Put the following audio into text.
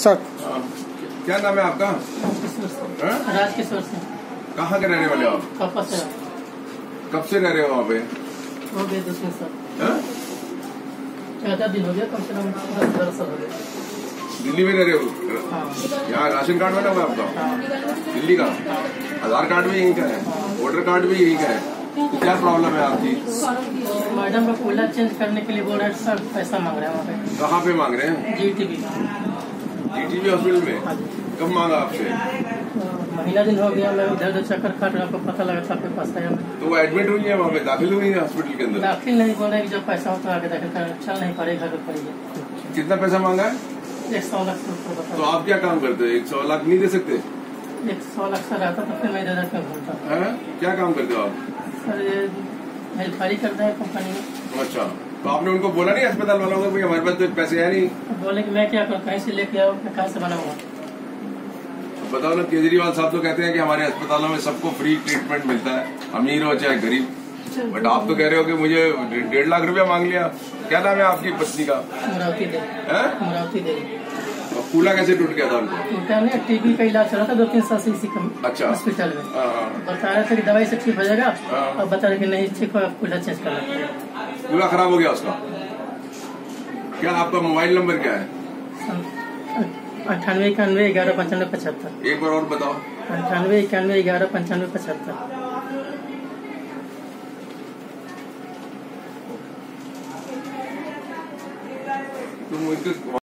Sir. क्या नाम है आपका? राजकिशोर से हाँ? राजकिशोर से कहाँ के रहने वाले हो आप? कब से रह रहे हो वहाँ पे हो गए दो साल हाँ? दिन हो गया कम से कम दस बारह साल हो गए। दिल्ली में रह रहे हो? हाँ। यहाँ राशन कार्ड बना हुआ है आपका? हाँ। दिल्ली का? आधार कार्ड भी यहीं का है? वोटर कार्ड भी यहीं का है? तो क्या प्रॉब्लम है आपकी? मैडम का कूलर चेंज करने के लिए बोल रहे हैं सर पैसा मांग रहे हैं वहाँ पे। कहाँ पे मांग रहे हैं? जी टी टीटीवी हॉस्पिटल में। हाँ कब मांगा आपसे? तो महीना दिन हो गया मैं चक्कर काट रहा पता लगा था आपके पास आया तो वो एडमिट हुई है वहाँ पे? दाखिल हुई है हॉस्पिटल के अंदर? दाखिल नहीं बोल कि जब पैसा होता आगे दाखिल कर चल नहीं पड़े घर पड़ेगा। कितना पैसा मांगा है? एक सौ लाख तो आप क्या काम करते हो? एक सौ लाख नहीं दे सकते? एक सौ लाख से रहता तो फिर मैं इधर घूमता क्या काम करते हो आप? सर ये करता है कंपनी में। अच्छा तो आपने उनको बोला नहीं अस्पताल वालों को भाई हमारे पास तो पैसे है नहीं? तो बोले कि मैं क्या करूँ कहीं से लेके आओ मैं कहाँ से बनाऊँगा? बताओ ना केजरीवाल साहब तो कहते हैं कि हमारे अस्पतालों में सबको फ्री ट्रीटमेंट मिलता है। अमीर हो चाहे गरीब। बट आप तो कह रहे हो कि मुझे डेढ़ लाख रुपया मांग लिया। क्या नाम है आपकी पत्नी का? अमरावती देवी। देवी। और कूला कैसे टूट गया था उनको? टीबी का इलाज चला था दो तीन साल से इसी अच्छा। हॉस्पिटल में। हाँ, हाँ। बता रहे थे कि दवाई से ठीक हो जाएगा हाँ। और बता रहे कि नहीं ठीक हो कूलर चेंज करना कूला खराब हो गया उसका? क्या आपका मोबाइल नंबर क्या है? अठानवे इक्यानवे ग्यारह पंचानवे पचहत्तर। एक बार और बताओ। अट्ठानवे इक्यानवे ग्यारह पंचानवे पचहत्तर। तुम इनके